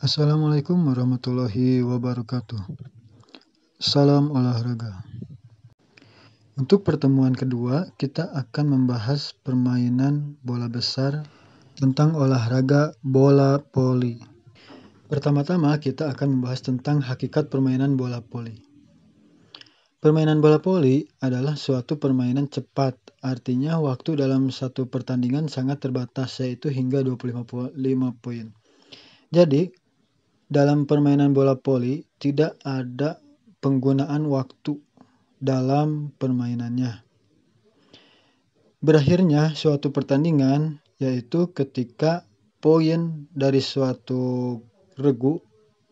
Assalamualaikum warahmatullahi wabarakatuh. Salam olahraga. Untuk pertemuan kedua, kita akan membahas permainan bola besar tentang olahraga bola poli. Pertama-tama, kita akan membahas tentang hakikat permainan bola poli. Permainan bola poli adalah suatu permainan cepat, artinya waktu dalam satu pertandingan sangat terbatas, yaitu hingga 25 poin. Jadi, dalam permainan bola poli tidak ada penggunaan waktu dalam permainannya. Berakhirnya suatu pertandingan yaitu ketika poin dari suatu regu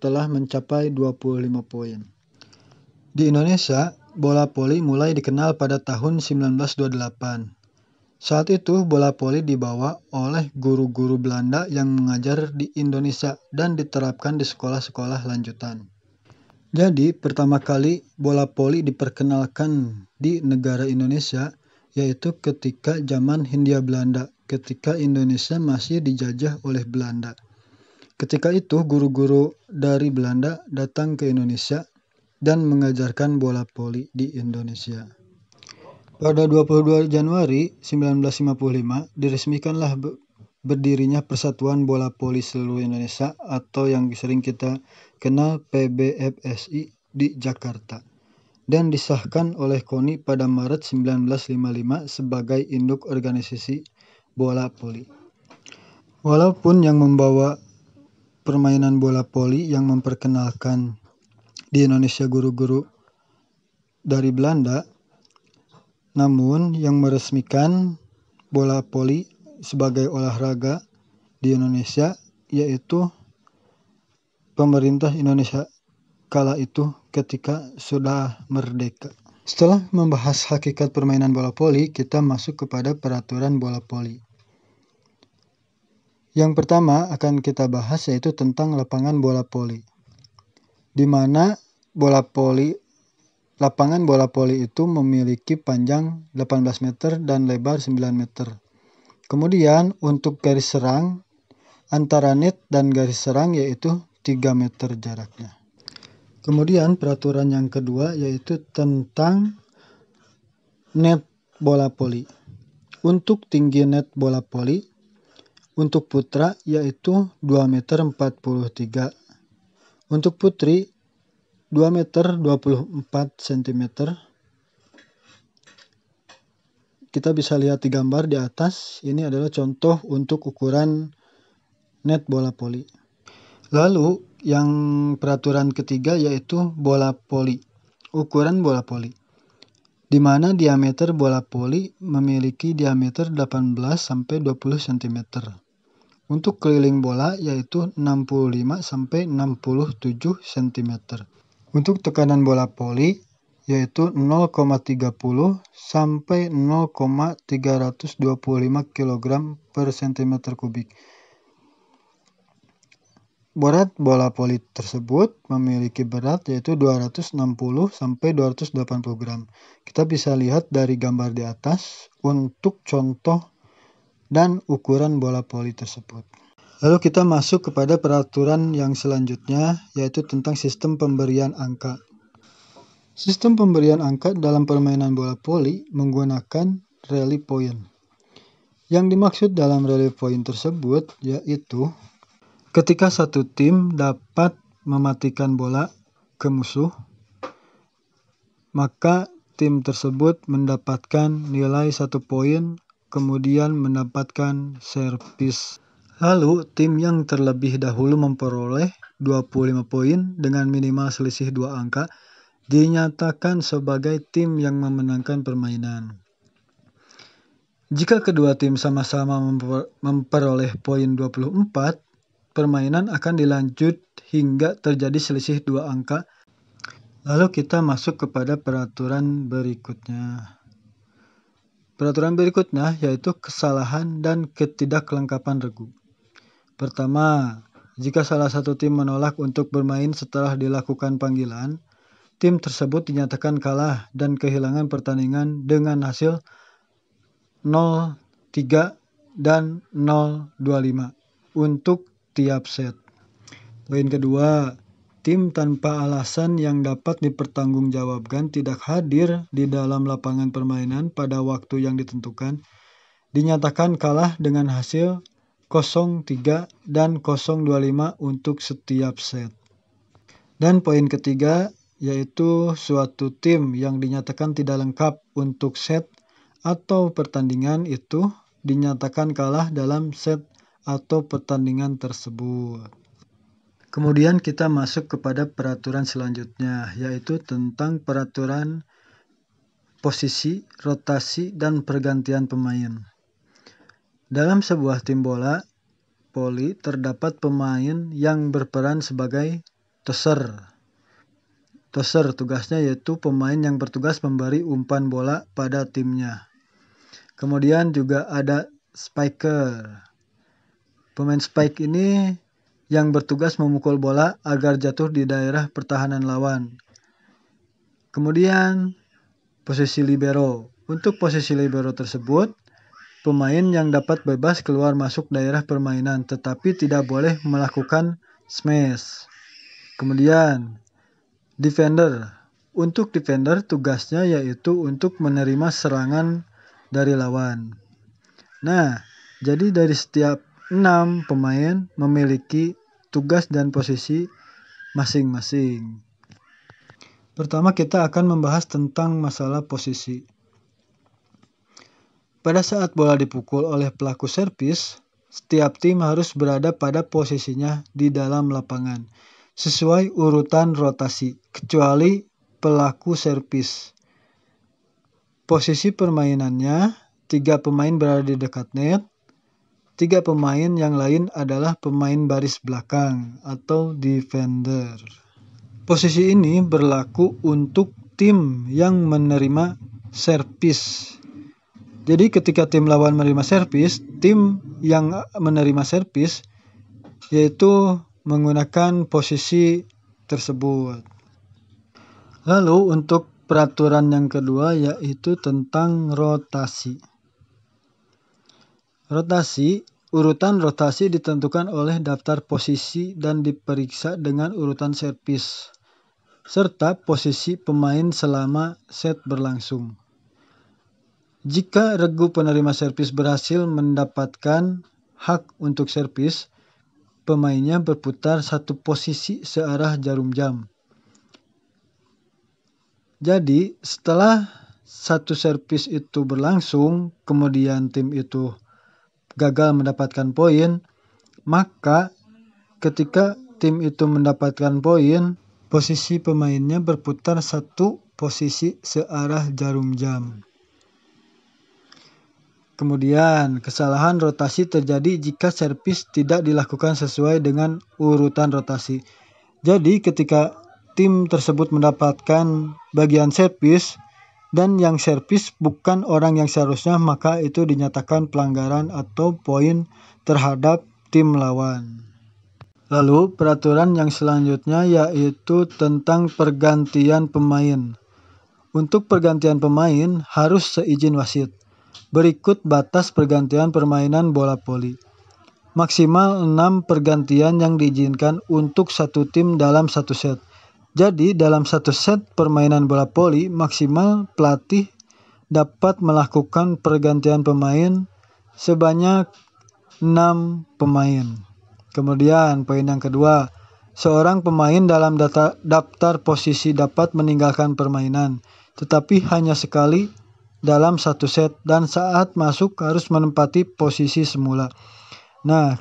telah mencapai 25 poin. Di Indonesia, bola poli mulai dikenal pada tahun 1928. Saat itu bola poli dibawa oleh guru-guru Belanda yang mengajar di Indonesia dan diterapkan di sekolah-sekolah lanjutan. Jadi, pertama kali bola poli diperkenalkan di negara Indonesia yaitu ketika zaman Hindia Belanda, ketika Indonesia masih dijajah oleh Belanda. Ketika itu guru-guru dari Belanda datang ke Indonesia dan mengajarkan bola poli di Indonesia. Pada 22 Januari 1955 diresmikanlah berdirinya Persatuan Bola Poli Seluruh Indonesia atau yang sering kita kenal PBFSI di Jakarta dan disahkan oleh KONI pada Maret 1955 sebagai induk organisasi bola poli. Walaupun yang membawa permainan bola poli yang memperkenalkan di Indonesia guru-guru dari Belanda namun yang meresmikan bola poli sebagai olahraga di Indonesia yaitu pemerintah Indonesia kala itu ketika sudah merdeka. Setelah membahas hakikat permainan bola poli, kita masuk kepada peraturan bola poli. Yang pertama akan kita bahas yaitu tentang lapangan bola poli. Di mana bola poli Lapangan bola poli itu memiliki panjang 18 meter dan lebar 9 meter. Kemudian untuk garis serang antara net dan garis serang yaitu 3 meter jaraknya. Kemudian peraturan yang kedua yaitu tentang net bola poli. Untuk tinggi net bola poli untuk putra yaitu 2 meter 43. Untuk putri 2 meter 24 cm. Kita bisa lihat di gambar di atas, ini adalah contoh untuk ukuran net bola poli. Lalu yang peraturan ketiga yaitu bola poli, ukuran bola poli. Di mana diameter bola poli memiliki diameter 18 sampai 20 cm. Untuk keliling bola yaitu 65 sampai 67 cm. Untuk tekanan bola poli yaitu 0,30 sampai 0,325 kg per cm kubik. Berat bola poli tersebut memiliki berat yaitu 260 sampai 280 gram. Kita bisa lihat dari gambar di atas untuk contoh dan ukuran bola poli tersebut. Lalu kita masuk kepada peraturan yang selanjutnya yaitu tentang sistem pemberian angka. Sistem pemberian angka dalam permainan bola poli menggunakan rally point. Yang dimaksud dalam rally point tersebut yaitu ketika satu tim dapat mematikan bola ke musuh, maka tim tersebut mendapatkan nilai satu poin, kemudian mendapatkan servis Lalu, tim yang terlebih dahulu memperoleh 25 poin dengan minimal selisih dua angka dinyatakan sebagai tim yang memenangkan permainan. Jika kedua tim sama-sama memperoleh poin 24, permainan akan dilanjut hingga terjadi selisih dua angka. Lalu kita masuk kepada peraturan berikutnya. Peraturan berikutnya yaitu kesalahan dan ketidaklengkapan regu. Pertama, jika salah satu tim menolak untuk bermain setelah dilakukan panggilan, tim tersebut dinyatakan kalah dan kehilangan pertandingan dengan hasil 0-3 dan 0-25 untuk tiap set. Poin kedua, tim tanpa alasan yang dapat dipertanggungjawabkan tidak hadir di dalam lapangan permainan pada waktu yang ditentukan, dinyatakan kalah dengan hasil 0-3 dan 0-25 untuk setiap set. Dan poin ketiga, yaitu suatu tim yang dinyatakan tidak lengkap untuk set atau pertandingan itu dinyatakan kalah dalam set atau pertandingan tersebut. Kemudian kita masuk kepada peraturan selanjutnya, yaitu tentang peraturan posisi, rotasi, dan pergantian pemain. Dalam sebuah tim bola poli terdapat pemain yang berperan sebagai toser. Toser tugasnya yaitu pemain yang bertugas memberi umpan bola pada timnya. Kemudian juga ada spiker. Pemain spike ini yang bertugas memukul bola agar jatuh di daerah pertahanan lawan. Kemudian posisi libero. Untuk posisi libero tersebut, pemain yang dapat bebas keluar masuk daerah permainan tetapi tidak boleh melakukan smash. Kemudian defender. Untuk defender tugasnya yaitu untuk menerima serangan dari lawan. Nah, jadi dari setiap enam pemain memiliki tugas dan posisi masing-masing. Pertama kita akan membahas tentang masalah posisi. Pada saat bola dipukul oleh pelaku servis, setiap tim harus berada pada posisinya di dalam lapangan sesuai urutan rotasi, kecuali pelaku servis. Posisi permainannya, tiga pemain berada di dekat net, Tiga pemain yang lain adalah pemain baris belakang atau defender. Posisi ini berlaku untuk tim yang menerima servis. Jadi ketika tim lawan menerima servis, tim yang menerima servis yaitu menggunakan posisi tersebut. Lalu untuk peraturan yang kedua yaitu tentang rotasi. Rotasi Urutan rotasi ditentukan oleh daftar posisi dan diperiksa dengan urutan servis, serta posisi pemain selama set berlangsung. Jika regu penerima servis berhasil mendapatkan hak untuk servis, pemainnya berputar satu posisi searah jarum jam. Jadi, setelah satu servis itu berlangsung, kemudian tim itu gagal mendapatkan poin, maka ketika tim itu mendapatkan poin, posisi pemainnya berputar satu posisi searah jarum jam. Kemudian, kesalahan rotasi terjadi jika servis tidak dilakukan sesuai dengan urutan rotasi. Jadi, ketika tim tersebut mendapatkan bagian servis, dan yang servis bukan orang yang seharusnya maka itu dinyatakan pelanggaran atau poin terhadap tim lawan. Lalu peraturan yang selanjutnya yaitu tentang pergantian pemain. Untuk pergantian pemain harus seizin wasit. Berikut batas pergantian permainan bola voli. Maksimal 6 pergantian yang diizinkan untuk satu tim dalam satu set. Jadi dalam satu set permainan bola voli maksimal pelatih dapat melakukan pergantian pemain sebanyak 6 pemain. Kemudian poin yang kedua, seorang pemain dalam data, daftar posisi dapat meninggalkan permainan, tetapi hanya sekali dalam satu set dan saat masuk harus menempati posisi semula. Nah,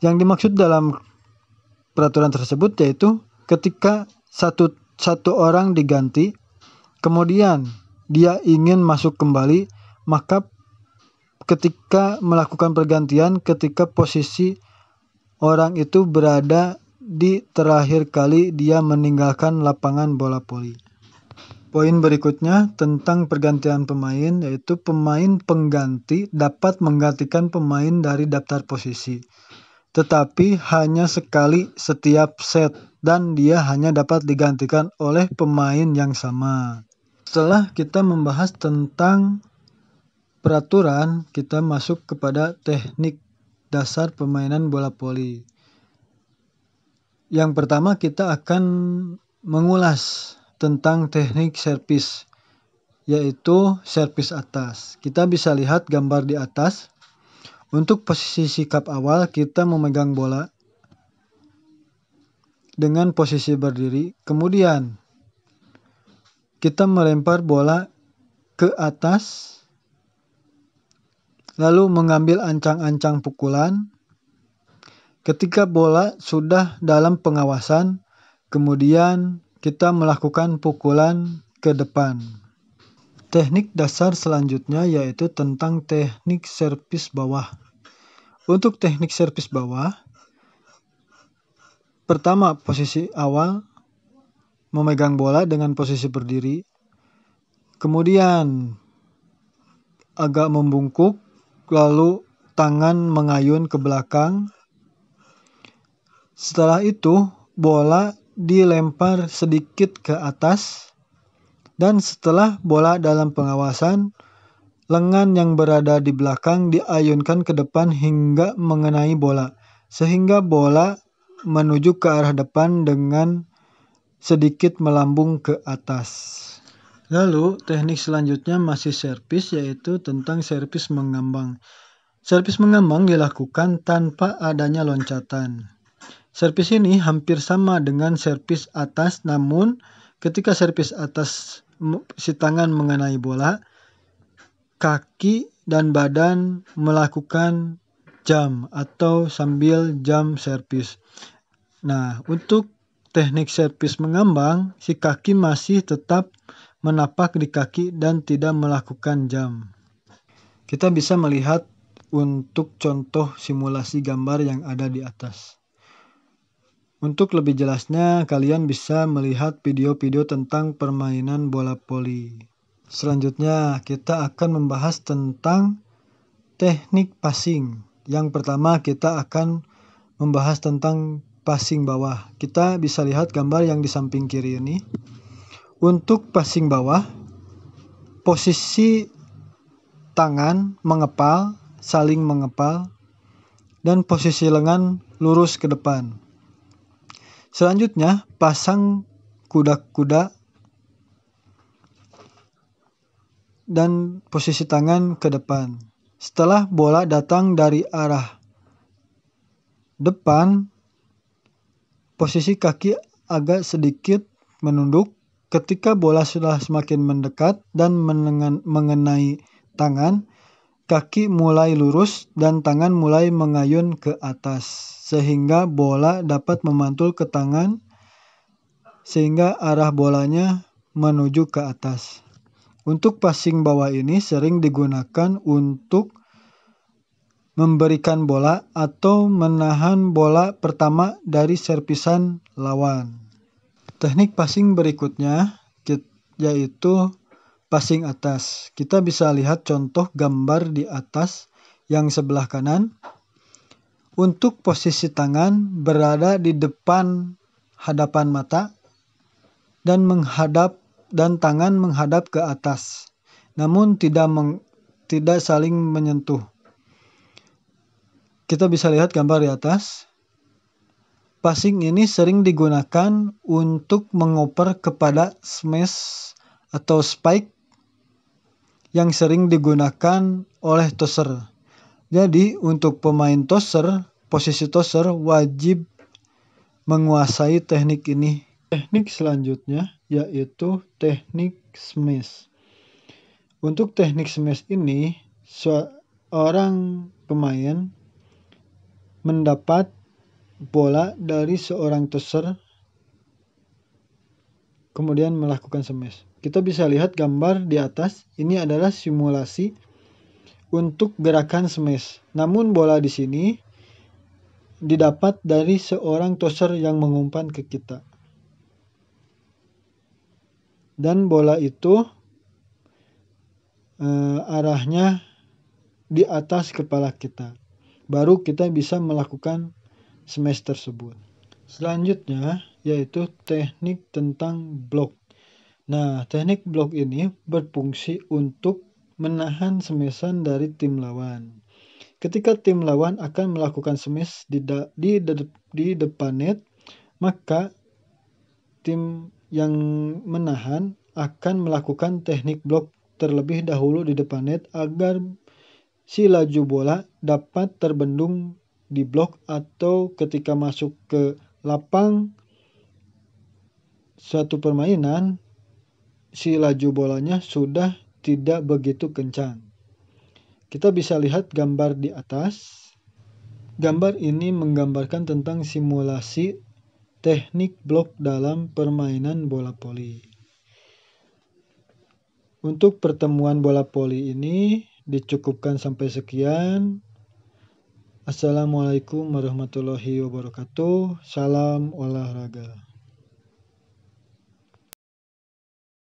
yang dimaksud dalam peraturan tersebut yaitu ketika satu satu orang diganti, kemudian dia ingin masuk kembali, maka ketika melakukan pergantian, ketika posisi orang itu berada di terakhir kali dia meninggalkan lapangan bola voli. Poin berikutnya tentang pergantian pemain yaitu pemain pengganti dapat menggantikan pemain dari daftar posisi tetapi hanya sekali setiap set dan dia hanya dapat digantikan oleh pemain yang sama. Setelah kita membahas tentang peraturan, kita masuk kepada teknik dasar permainan bola voli. yang pertama kita akan mengulas tentang teknik servis yaitu servis atas. Kita bisa lihat gambar di atas. Untuk posisi sikap awal kita memegang bola dengan posisi berdiri. Kemudian kita melempar bola ke atas lalu mengambil ancang-ancang pukulan. Ketika bola sudah dalam pengawasan, kemudian kita melakukan pukulan ke depan. Teknik dasar selanjutnya yaitu tentang teknik servis bawah. Untuk teknik servis bawah, pertama posisi awal memegang bola dengan posisi berdiri. Kemudian agak membungkuk, lalu tangan mengayun ke belakang. Setelah itu, bola dilempar sedikit ke atas dan setelah bola dalam pengawasan, lengan yang berada di belakang diayunkan ke depan hingga mengenai bola, sehingga bola menuju ke arah depan dengan sedikit melambung ke atas. Lalu, teknik selanjutnya masih servis, yaitu tentang servis mengambang. Servis mengambang dilakukan tanpa adanya loncatan. Servis ini hampir sama dengan servis atas, namun ketika servis atas si tangan mengenai bola, kaki dan badan melakukan jam atau sambil jam servis. Nah, untuk teknik servis mengambang, si kaki masih tetap menapak di kaki dan tidak melakukan jam. Kita bisa melihat untuk contoh simulasi gambar yang ada di atas. Untuk lebih jelasnya, kalian bisa melihat video-video tentang permainan bola voli. Selanjutnya, kita akan membahas tentang teknik passing. Yang pertama, kita akan membahas tentang passing bawah. Kita bisa lihat gambar yang di samping kiri ini. Untuk passing bawah, posisi tangan mengepal, saling mengepal, dan posisi lengan lurus ke depan. Selanjutnya, pasang kuda-kuda dan posisi tangan ke depan. Setelah bola datang dari arah depan, posisi kaki agak sedikit menunduk. Ketika bola sudah semakin mendekat dan mengenai tangan, kaki mulai lurus dan tangan mulai mengayun ke atas sehingga bola dapat memantul ke tangan sehingga arah bolanya menuju ke atas. Untuk passing bawah ini sering digunakan untuk memberikan bola atau menahan bola pertama dari servisan lawan. Teknik passing berikutnya yaitu passing atas. Kita bisa lihat contoh gambar di atas yang sebelah kanan untuk posisi tangan berada di depan hadapan mata dan menghadap dan tangan menghadap ke atas, namun tidak meng, tidak saling menyentuh. Kita bisa lihat gambar di atas. Passing ini sering digunakan untuk mengoper kepada smash atau spike yang sering digunakan oleh tosser. Jadi untuk pemain tosser, posisi tosser wajib menguasai teknik ini. Teknik selanjutnya yaitu teknik smash. Untuk teknik smash ini, seorang pemain mendapat bola dari seorang tosser kemudian melakukan smash. Kita bisa lihat gambar di atas, ini adalah simulasi untuk gerakan smash. Namun bola di sini didapat dari seorang tosser yang mengumpan ke kita. Dan bola itu uh, arahnya di atas kepala kita. Baru kita bisa melakukan smash tersebut. Selanjutnya yaitu teknik tentang blok. Nah, teknik blok ini berfungsi untuk menahan semesan dari tim lawan. Ketika tim lawan akan melakukan smash di, da, di, de, di depan net, maka tim yang menahan akan melakukan teknik blok terlebih dahulu di depan net agar si laju bola dapat terbendung di blok atau ketika masuk ke lapang suatu permainan si laju bolanya sudah tidak begitu kencang. Kita bisa lihat gambar di atas. Gambar ini menggambarkan tentang simulasi teknik blok dalam permainan bola voli. Untuk pertemuan bola voli ini dicukupkan sampai sekian. Assalamualaikum warahmatullahi wabarakatuh. Salam olahraga.